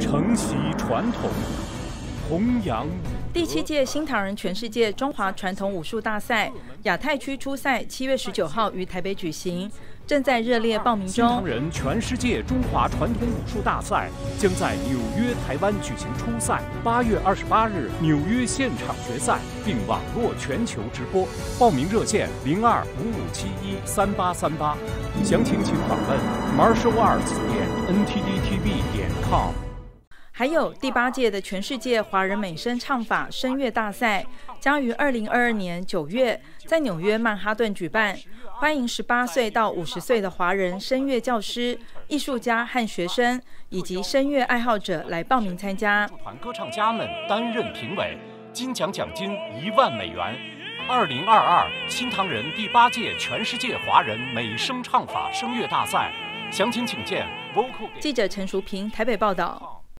承袭传统，弘扬第七届新唐人全世界中华传统武术大赛亚太区初赛七月十九号于台北举行，正在热烈报名新唐中。人全世界中华传统武术大赛将在纽约、台湾举行初赛，八月二十八日纽约现场决赛，并网络全球直播。报名热线零二五五七一三八三八，详情请访问 martialarts 点 ntdtv 点 com。还有第八届的全世界华人美声唱法声乐大赛将于二零二二年九月在纽约曼哈顿举办，欢迎十八岁到五十岁的华人声乐教师、艺术家和学生，以及声乐爱好者来报名参加。团歌唱家们担任评委，金奖奖金一万美元。二零二二新唐人第八届全世界华人美声唱法声乐大赛，详情请见。记者陈淑平台北报道。